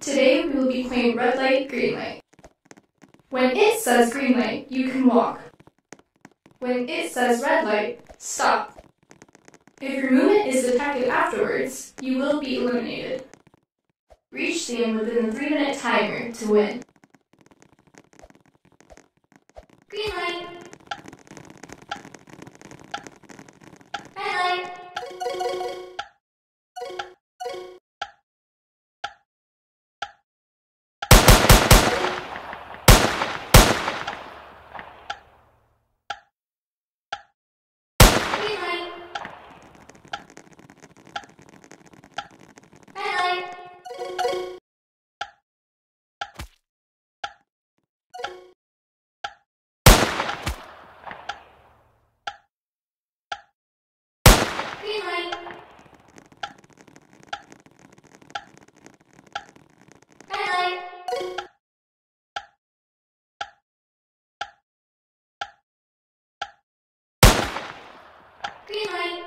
Today we will be playing red light, green light. When it says green light, you can walk. When it says red light, stop. If your movement is detected afterwards, you will be eliminated. Reach the end within the 3 minute timer to win. Green light. Green light.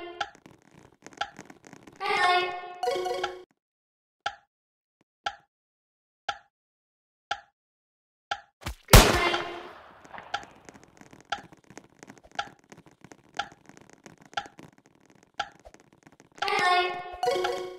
Red light. Green light.